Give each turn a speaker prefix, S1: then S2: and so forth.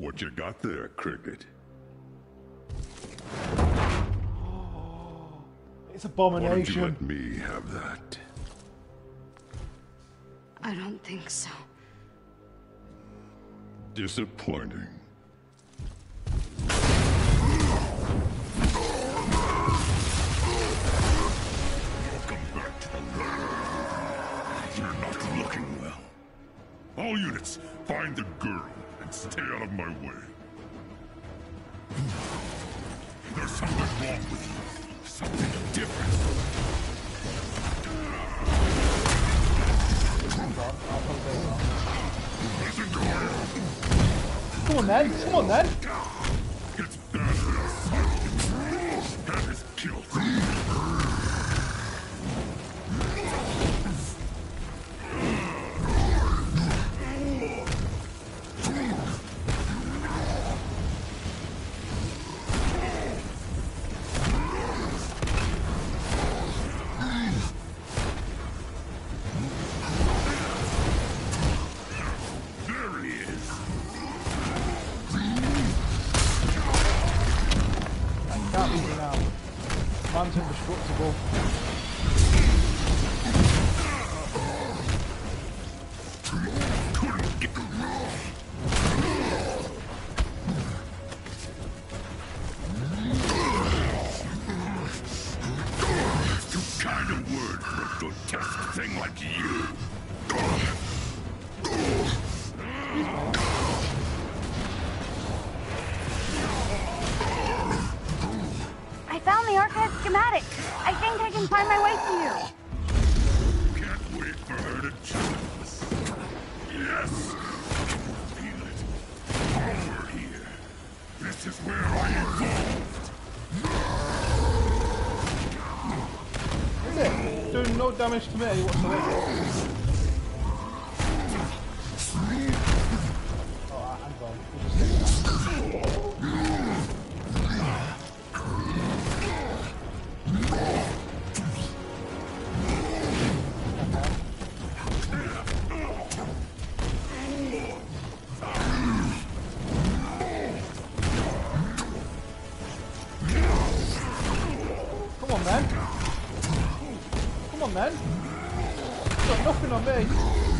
S1: What you got there, Cricket?
S2: It's abomination.
S1: Why don't you let me have that?
S3: I don't think so.
S1: Disappointing. Welcome back to the lab. You're not looking well. All units, find the girl and stay out of my way. There's something wrong with you. Something different.
S2: Come on then. Come on then. Man's indestructible.
S1: Kind of word for a grotesque thing like you.
S3: Archive schematic. I think I can find my way to you.
S1: Can't wait for her to join us. Yes! Feel it. Over here. This is where I evolved.
S2: Is it? Doing no damage to me whatsoever. Come on, man. Come on, man. You got nothing on me.